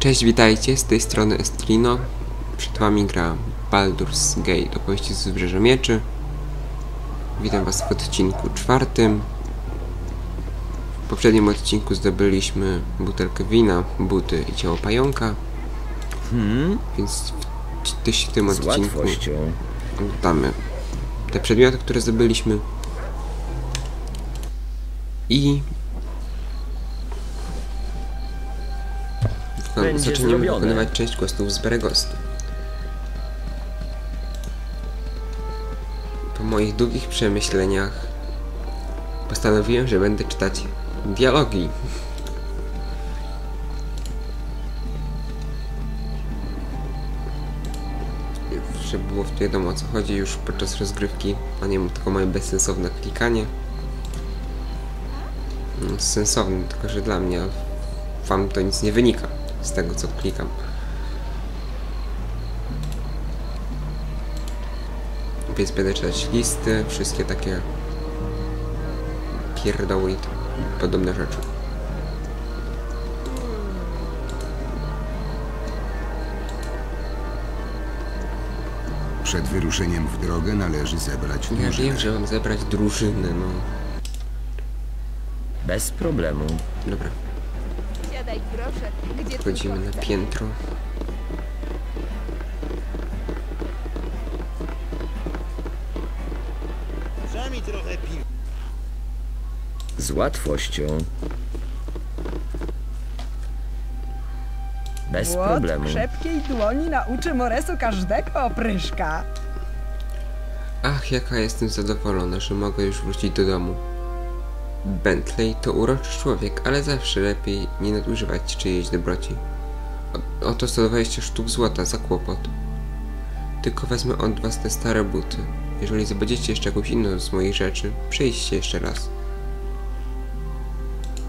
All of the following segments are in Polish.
Cześć, witajcie, z tej strony Estrino. Przed wami gra Baldur's Gate, opowieści z Wybrzeża Mieczy. Witam was w odcinku czwartym. W poprzednim odcinku zdobyliśmy butelkę wina, buty i ciało pająka, Hmm? więc w, tym Z odcinku łatwością. oddamy te przedmioty, które zdobyliśmy. I wykon- Będzie zrobione. wykonywać część questów z Beregostu. Po moich długich przemyśleniach postanowiłem, że będę czytać dialogi. Żeby było wiadomo o co chodzi już podczas rozgrywki, a nie tylko moje bezsensowne klikanie. No, Sensowne, tylko że dla mnie, wam to nic nie wynika z tego co klikam. Więc będę czytać listy, wszystkie takie pierdoły i podobne rzeczy. Przed wyruszeniem w drogę należy zebrać Ja drużynę. wiem, że mam zebrać drużynę, no. Bez problemu. Dobra, wchodzimy na piętro. Z łatwością. Bez Młot problemu. krzepkiej dłoni nauczy Moresu każdego opryszka. Ach, jaka jestem zadowolona, że mogę już wrócić do domu. Bentley to uroczy człowiek, ale zawsze lepiej nie nadużywać czyjejś dobroci. O, oto 120 sztuk złota za kłopot. Tylko wezmę od was te stare buty. Jeżeli zobaczycie jeszcze jakąś inną z moich rzeczy, przyjdźcie jeszcze raz.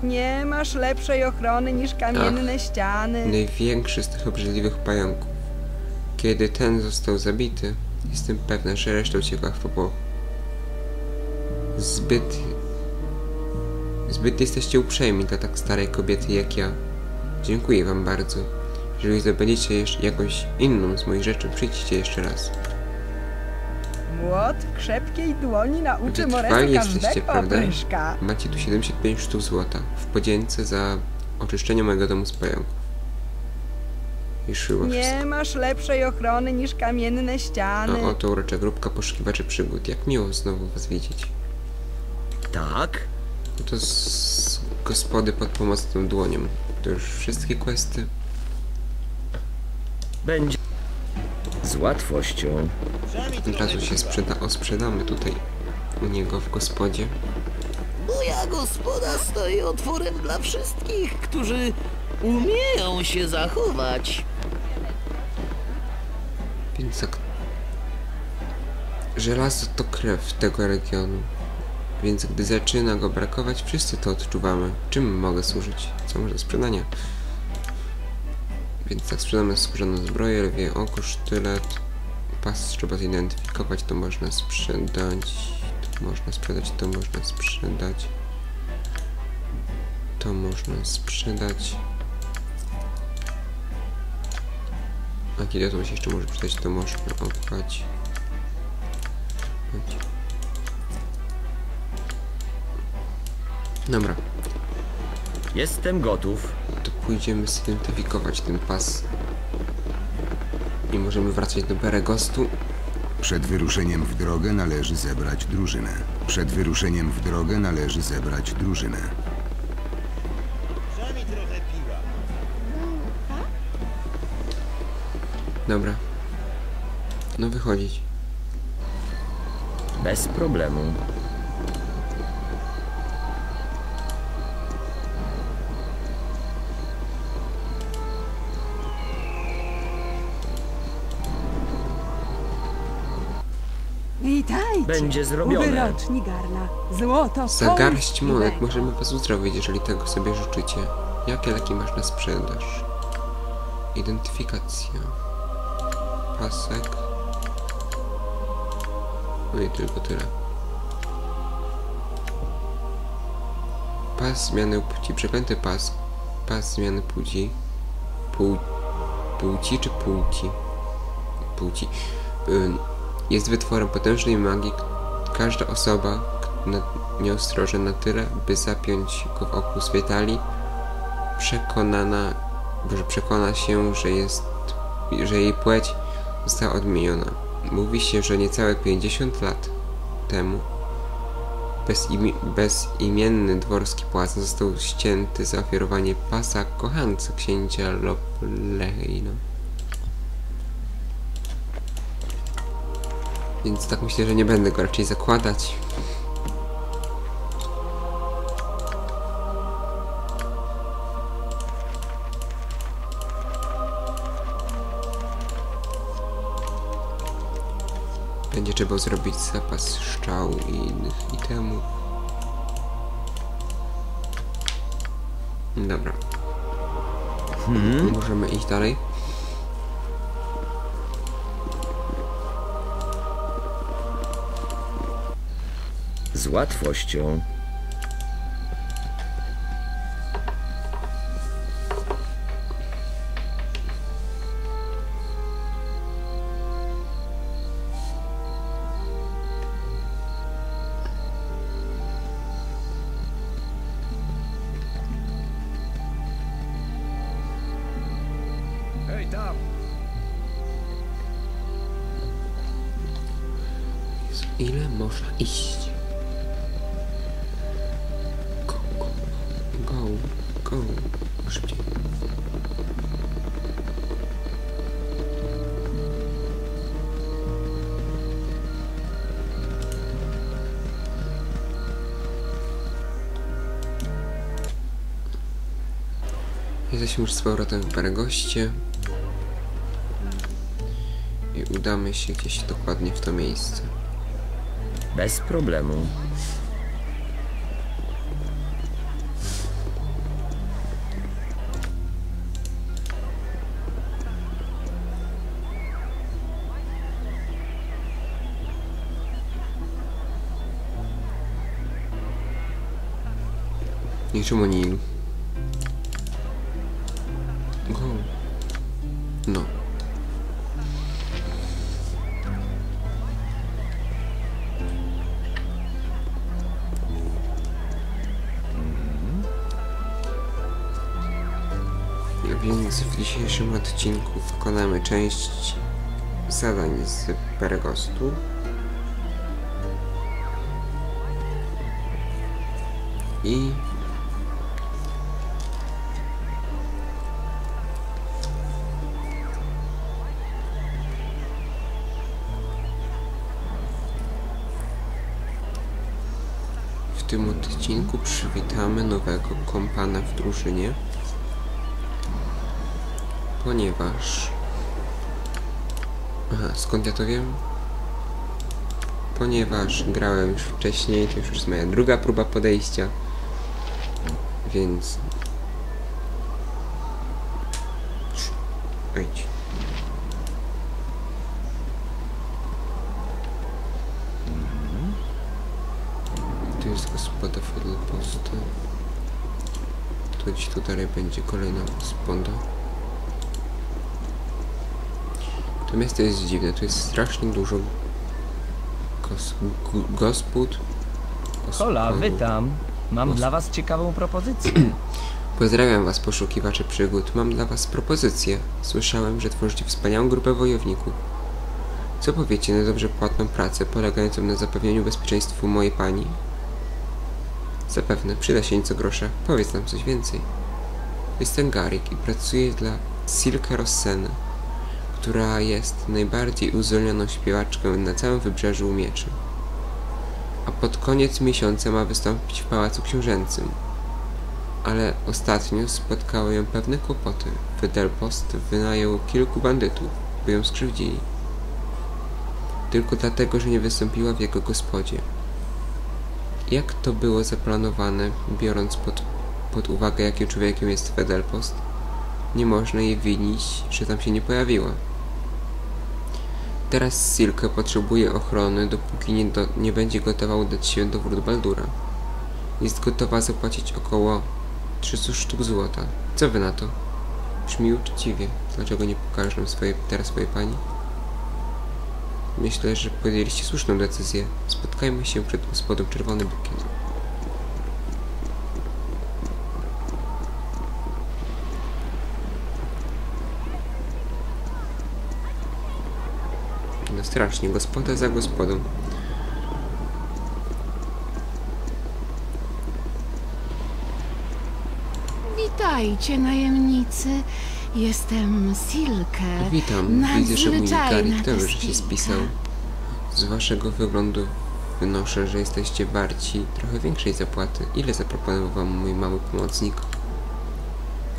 Nie masz lepszej ochrony niż kamienne ściany. Największy z tych obrzydliwych pająków. Kiedy ten został zabity, jestem pewna, że reszta uciekła w popłochu. Zbyt... Zbyt jesteście uprzejmi dla tak starej kobiety jak ja. Dziękuję wam bardzo. Jeżeli zdobędziecie jeszcze jakąś inną z moich rzeczy, przyjdźcie jeszcze raz. Młot krzepkiej dłoni nauczy Wytrwali Moresu jesteście, prawda? opryszka. Macie tu 75 sztuk złota w podzięce za oczyszczenie mojego domu z pająków. I szyło wszystko. Nie masz lepszej ochrony niż kamienne ściany. No oto urocza grupka poszukiwaczy przygód. Jak miło znowu was widzieć. Tak? To z gospody pod pomocną dłonią. To już wszystkie questy. Będzie. Z łatwością. Od razu się sprzeda osprzedamy tutaj u niego w gospodzie. Moja gospoda stoi otworem dla wszystkich, którzy umieją się zachować. Więc tak... Żelazo to krew tego regionu. Więc gdy zaczyna go brakować, wszyscy to odczuwamy. Czym mogę służyć? Co może sprzedania? Więc tak sprzedamy skórzaną zbroję, lwie oko, sztylet. Pas trzeba zidentyfikować, to można sprzedać. To można sprzedać, to można sprzedać. To można sprzedać. A kiedy to się jeszcze może przydać, to można. Chodź. Dobra, Jestem gotów. to pójdziemy zidentyfikować ten pas. I możemy wracać do Beregostu. Przed wyruszeniem w drogę należy zebrać drużynę. Przed wyruszeniem w drogę należy zebrać drużynę. Przynajmniej trochę piwa. Dobra. No wychodzić. Bez problemu. Będzie zrobione. Wyroczni garna. Złoto Za garść monet możemy was uzdrowić, jeżeli tego sobie życzycie. Jakie leki masz na sprzedaż? Identyfikacja. Pasek. No i tylko tyle. Pas zmiany płci. Przeklęty pas. Pas zmiany płci. pół, płci czy płci? Płci. Ym, Jest wytworem potężnej magii. Każda osoba na, nieostrożna na tyle, by zapiąć go w oku świetali, przekonana, że przekona się, że jest, że jej płeć została odmieniona. Mówi się, że niecałe 50 lat temu bezimi, bezimienny dworski płac został ścięty za ofiarowanie pasa kochance księcia Loplejna. Więc tak myślę, że nie będę go raczej zakładać. Będzie trzeba zrobić zapas szczał i innych itemów. Dobra. Możemy iść dalej. Z łatwością. Ile można iść? Jesteśmy już z powrotem w Beregoście. I udamy się gdzieś dokładnie w to miejsce. Bez problemu. Niczym Nil. Go. Dzisiejszym odcinku wykonamy część zadań z Peregostu. I W tym odcinku przywitamy nowego kompana w drużynie, ponieważ... Aha, skąd ja to wiem? Ponieważ grałem już wcześniej, to już jest moja druga próba podejścia, więc... Idź. Tu jest gospoda Fiddleposta. To gdzieś tu dalej będzie kolejna gospoda. To miasto jest dziwne, tu jest strasznie dużo gos gospod. Hola, witam. Mam Gos- dla was ciekawą propozycję. Pozdrawiam was poszukiwacze przygód. Mam dla was propozycję. Słyszałem, że tworzycie wspaniałą grupę wojowników. Co powiecie na dobrze płatną pracę polegającą na zapewnieniu bezpieczeństwu mojej pani? Zapewne przyda się nieco grosza. Powiedz nam coś więcej. Jestem Garik i pracuję dla Silke Rossena, która jest najbardziej uzdolnioną śpiewaczką na całym wybrzeżu mieczy. A pod koniec miesiąca ma wystąpić w Pałacu Książęcym ale ostatnio spotkały ją pewne kłopoty. Wydelpost wynajął kilku bandytów, by ją skrzywdzili. Tylko dlatego, że nie wystąpiła w jego gospodzie. Jak to było zaplanowane, biorąc pod, pod uwagę, jakim człowiekiem jest Fedelpost, nie można jej winić, że tam się nie pojawiła. Teraz Silke potrzebuje ochrony, dopóki nie, do, nie będzie gotowa udać się do wrót Baldura. Jest gotowa zapłacić około 300 sztuk złota. Co wy na to? Brzmi uczciwie. Dlaczego nie pokażesz nam swoje, teraz swojej pani? Myślę, że podjęliście słuszną decyzję. Spotkajmy się przed gospodą Czerwony Bukiet. No strasznie, gospoda za gospodą. Witajcie, najemnicy. Jestem Silke. Witam, widzę, że mój Garik dobrze się spisał. Z waszego wyglądu wynoszę, że jesteście warci trochę większej zapłaty. Ile zaproponował wam mój mały pomocnik?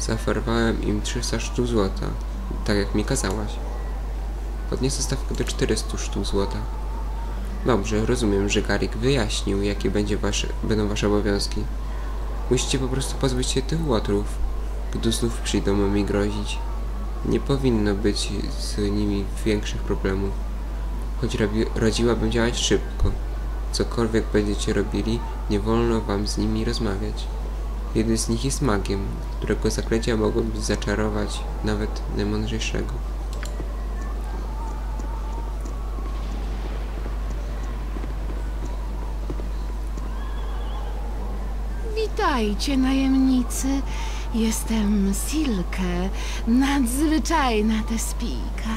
Zaoferowałem im 300 sztuk złota, tak jak mi kazałaś. Podniosę stawkę do 400 sztuk złota. Dobrze, rozumiem, że Garik wyjaśnił, jakie będzie wasze, będą wasze obowiązki. Musicie po prostu pozbyć się tych łotrów, gdy znów przyjdą mi grozić. Nie powinno być z nimi większych problemów. Choć robi, radziłabym działać szybko. Cokolwiek będziecie robili, nie wolno wam z nimi rozmawiać. Jeden z nich jest magiem, którego zaklęcia mogłyby zaczarować nawet najmądrzejszego. Witajcie, najemnicy. Jestem Silke. Nadzwyczajna testyjka.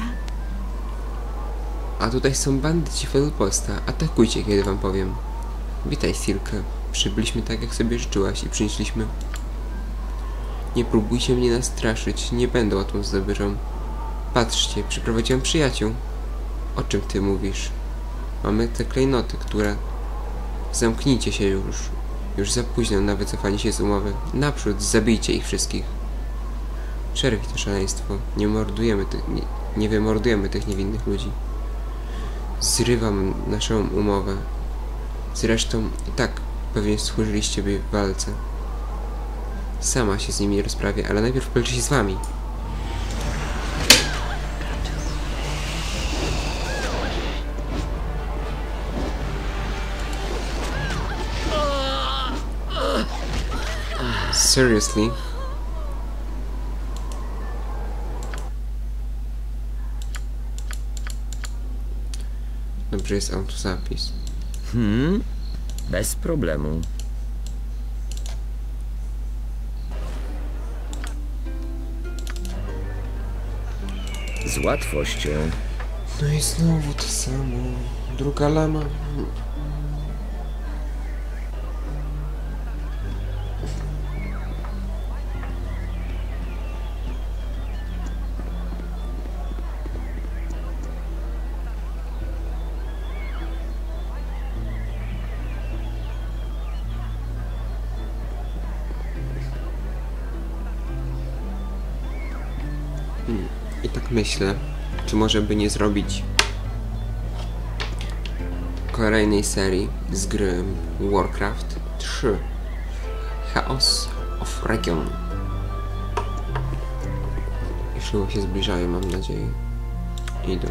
A tutaj są bandyci Fedelposta. Atakujcie, kiedy wam powiem. Witaj, Silke. Przybyliśmy tak, jak sobie życzyłaś i przynieśliśmy... Nie próbujcie mnie nastraszyć, nie będę łatwą zdobyczą. Patrzcie, przyprowadziłem przyjaciół. O czym ty mówisz? Mamy te klejnoty, które... Zamknijcie się już. Już za późno na wycofanie się z umowy. Naprzód, zabijcie ich wszystkich. Przerwij to szaleństwo. Nie mordujemy tych... Nie, nie wymordujemy tych niewinnych ludzi. Zrywam naszą umowę. Zresztą i tak pewnie służyliście by w walce. Sama się z nimi rozprawię, ale najpierw walczy się z wami. Seriously? Dobrze jest autozapis. Hmm? Bez problemu. Z łatwością. No i znowu to samo. Druga lama. Tak myślę, czy może by nie zrobić kolejnej serii z gry Warcraft 3 Chaos of Region. Już się zbliżają, mam nadzieję. Idą.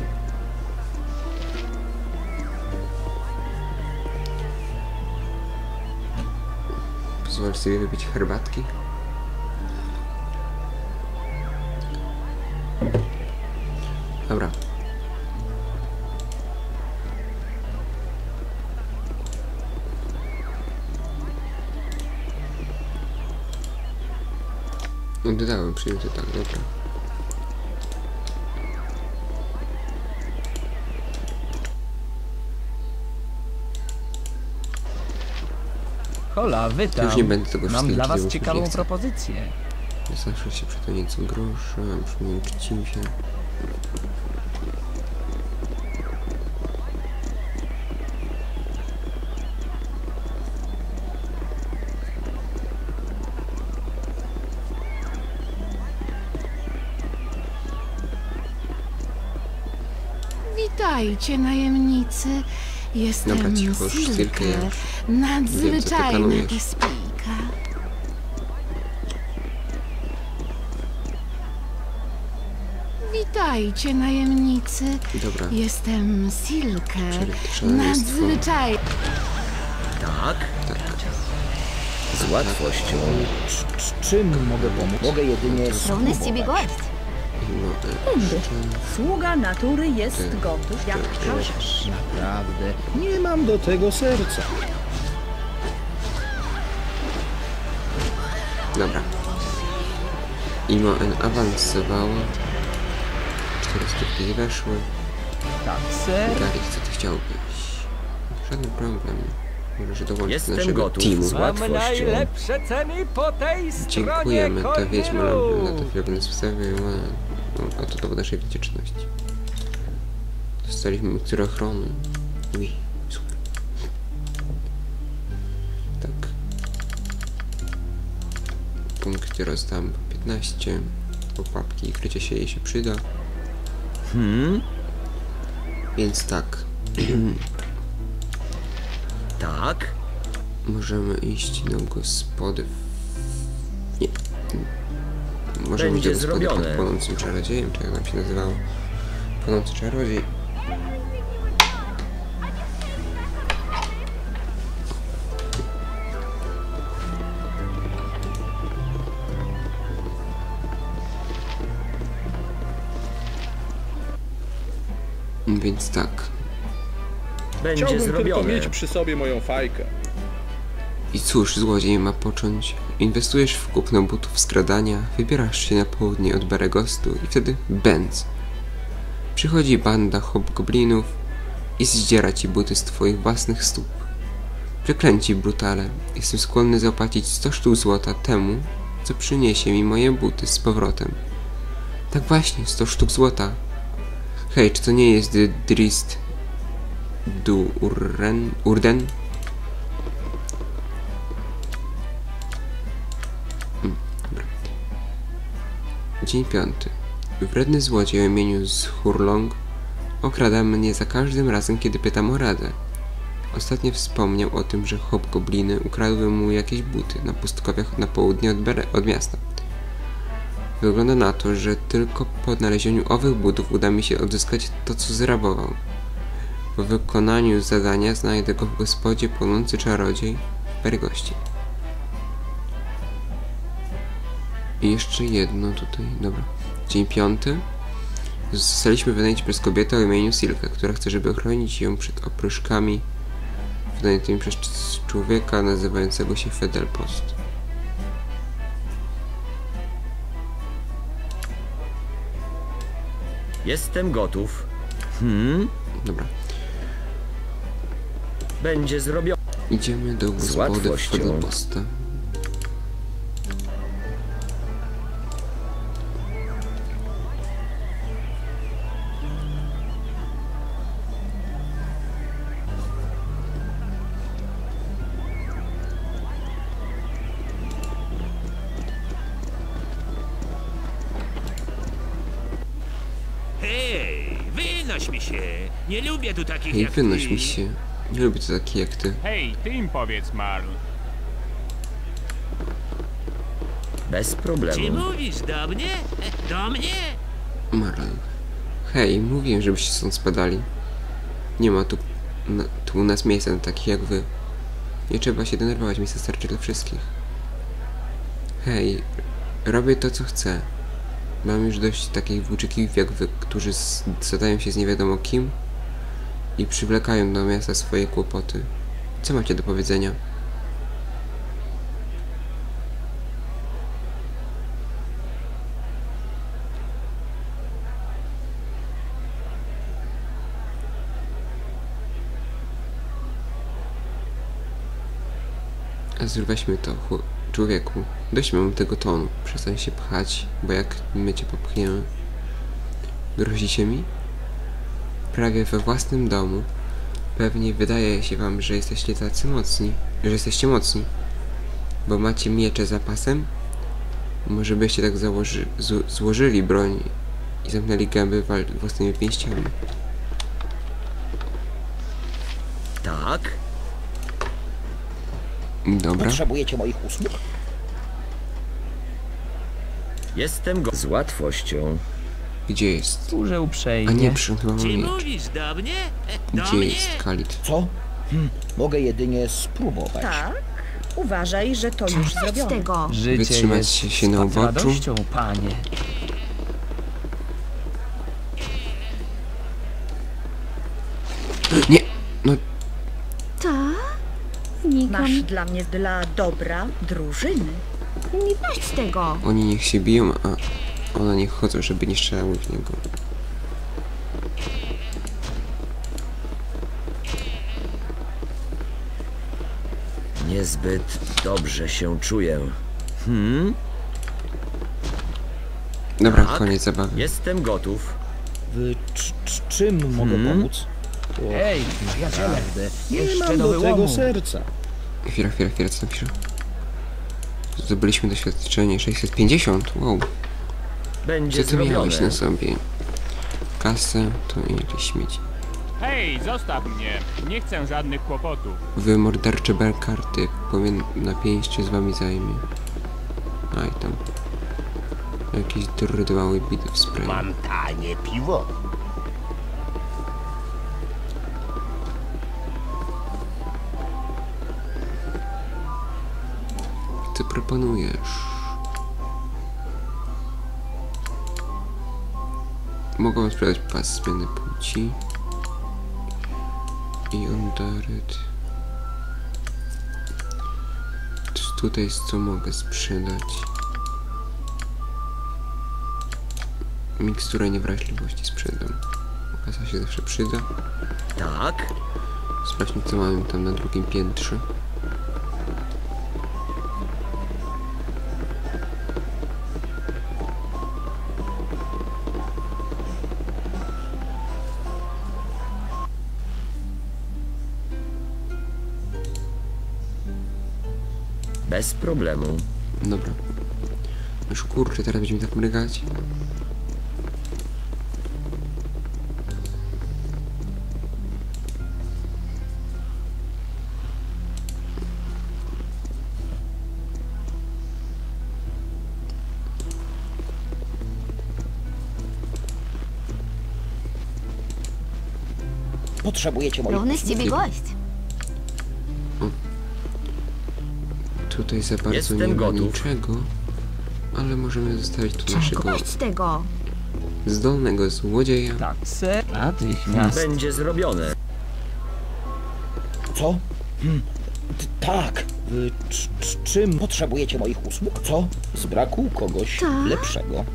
Pozwól sobie wypić herbatki. Przyjęty, tak, dobra. Hola, witam. Już nie będę tego Mam wszystkiego dla was ciekawą nie chcę. propozycję. Zawsze się przy to nieco grosza, brzmi uczciwie. Witajcie, najemnicy. Jestem Dobra, cicho, już chwilkę, ja już Nadzwyczajna testyjka. Witajcie, najemnicy. Dobra, Jestem Silke. Nadzwyczajna. Tak? tak. Z Z łatwością. Czym mogę pomóc? Mogę jedynie Równy z ciebie gość. Sługa natury jest gotów, jak prosisz. Naprawdę, nie mam do tego serca. Dobra. Imo N awansowało. Cztery stopnie weszły. Tak, ser. Gary, co ty chciałbyś? Żaden problem. Możesz dołączyć do Jestem naszego gotów. teamu. Z łatwością. ceny po tej Dziękujemy, ta wiedźma nam na to chwilę. No, a to dowód naszej wdzięczności. Dostaliśmy mikturę ochrony. Ui, super. Tak. Punkty rozdam po 15. Popapki i krycie się jej się przyda. Hmm? Więc tak. Tak? Możemy iść do gospody. Możemy Będzie pod zrobione. płonącym czarodziejem, czy jak tam się nazywało. Płonący czarodziej. Więc tak. Będzie Chciałbym tylko zrobione. mieć przy sobie moją fajkę. I cóż, złodziej ma począć. Inwestujesz w kupno butów skradania, wybierasz się na południe od Beregostu i wtedy bęc. Przychodzi banda hobgoblinów i zdziera ci buty z twoich własnych stóp. Przeklęci brutale, jestem skłonny zapłacić 100 sztuk złota temu, co przyniesie mi moje buty z powrotem. Tak właśnie, 100 sztuk złota. Hej, czy to nie jest Drist du Urren, Urden? Dzień piąty. Wredny złodziej o imieniu Zhurlong okrada mnie za każdym razem, kiedy pytam o radę. Ostatnio wspomniał o tym, że hobgobliny ukradły mu jakieś buty na pustkowiach na południe od, Bere- od miasta. Wygląda na to, że tylko po odnalezieniu owych butów uda mi się odzyskać to, co zrabował. Po wykonaniu zadania znajdę go w gospodzie płonący czarodziej w Beregoście. I jeszcze jedno tutaj, dobra. Dzień piąty. Zostaliśmy wynajęci przez kobietę o imieniu Silke, która chce, żeby ochronić ją przed opryszkami wynajętymi przez człowieka nazywającego się Fedelpost. Jestem gotów. Hmm? Dobra. Będzie zrobione. Idziemy do gospody. Fedelposta. Wynoś mi się! Nie lubię tu takich Hej, jak wynoś ty. mi się. Nie lubię to taki jak ty. Hej, ty im powiedz, Marl. Bez Czy problemu. mówisz do mnie? E, Do mnie? Marl. Hej, mówiłem, żebyście stąd spadali. Nie ma tu, na, tu u nas miejsca na takich jak wy. Nie trzeba się denerwować, miejsca starczy dla wszystkich. Hej, robię to, co chcę. Mam już dość takich włóczykich jak wy, którzy zadają się z nie wiadomo kim i przywlekają do miasta swoje kłopoty. Co macie do powiedzenia? Azur, weźmy to, człowieku. Dość mam tego tonu. Przestań się pchać, bo jak my cię popchniemy. Grozicie mi? Prawie we własnym domu. Pewnie wydaje się wam, że jesteście tacy mocni. Że jesteście mocni. Bo macie miecze za pasem? Może byście tak założy, złożyli broń i zamknęli gęby własnymi pięściami. Tak? Dobra. Potrzebujecie moich usług? Jestem go. Z łatwością. Gdzie jest? Służę A uprzejmie. nie, przy chyba miecz. mówisz do mnie? Do Gdzie mnie? jest Kalit? Co? Hm, mogę jedynie spróbować. Tak? Uważaj, że to już zrobione. tego. Życie Wytrzymać jest się- się na z uboczu. radością, panie. Nie! No. Masz dla mnie dla dobra drużyny. Nie dość tego. oni niech się biją, a one niech chodzą, żeby nie strzelały w niego. Niezbyt dobrze się czuję. Hmm? Dobra, Tak? koniec zabawy. Jestem gotów. W cz- cz- czym mogę Hmm? pomóc? Ej, przyjaciele, Naprawdę, nie mam do tego serca. Chwila, chwila, chwila, co tam pisze? Zdobyliśmy doświadczenie 650, wow. Będzie Co ty miałeś zrobione. na sobie? Kasę, to i jakieś śmieci. Hej, zostaw mnie. Nie chcę żadnych kłopotów. Wy mordercze karty, powiem na pięść się z wami zajmie. Aj tam. Jakiś drdywały bity w spray. Mam tanie piwo. Co proponujesz? Mogę wam sprzedać pas zmiany płci. I Ondaret. Czy Tutaj jest co mogę sprzedać. Miksturę niewrażliwości sprzedam. Kasa się zawsze przyda. Tak? Sprawdźmy co mamy tam na drugim piętrze. Bez problemu. Dobra. Już kurczę, teraz będziemy tak mrygać. Potrzebujecie moich Równy z ciebie gość. Tutaj za bardzo Jestem nie ma gotów. niczego. Ale możemy zostawić tu Czego naszego dość tego. zdolnego złodzieja. Tak, ser. Natychmiast. Będzie zrobione. Co? Hmm. t- tak. Cz- czym potrzebujecie moich usług? Co? Z braku kogoś Tak. lepszego.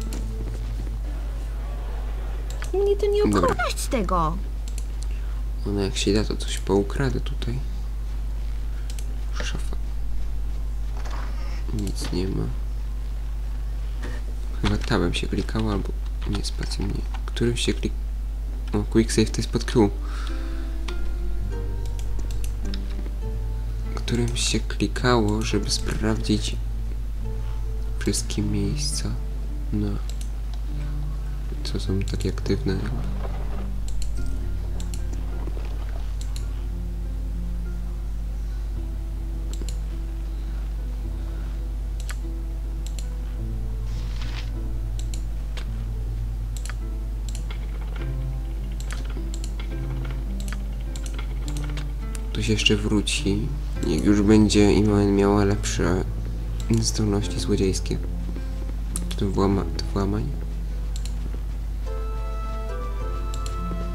Mnie to nie Dobra. obchodzi tego. Ona jak się da, to coś poukradę tutaj. Nic nie ma. Chyba tabem się klikało, albo nie, spacją nie. Którym się klik... O, quick save to jest pod Q. Którym się klikało, żeby sprawdzić wszystkie miejsca na... Co są takie aktywne. Ktoś jeszcze wróci, jak już będzie Iman miała lepsze zdolności złodziejskie. To włama to włamań?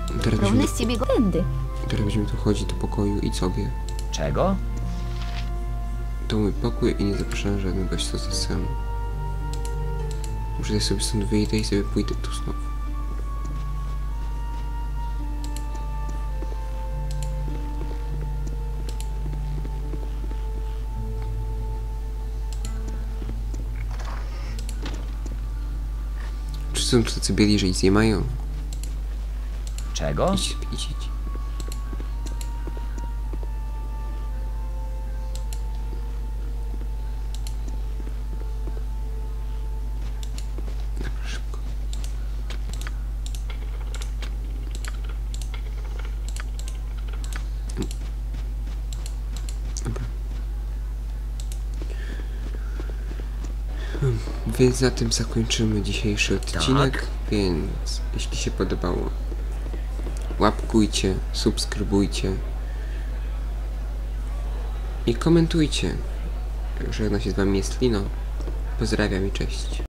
Teraz Równy będziemy, z ciebie gość. Tędy. teraz będziemy tu chodzić do pokoju i sobie. Czego? To mój pokój i nie zapraszam żadnych gości, co jest sam. Muszę ja sobie stąd wyjdę i sobie pójdę tu znowu. Czy są tacy bieli, że nic nie mają? Czego? Idź, idź, idź. Więc na tym zakończymy dzisiejszy odcinek. Tak. Więc jeśli się podobało, łapkujcie, subskrybujcie i komentujcie. Żegna się z wami jest Lino. Pozdrawiam i cześć.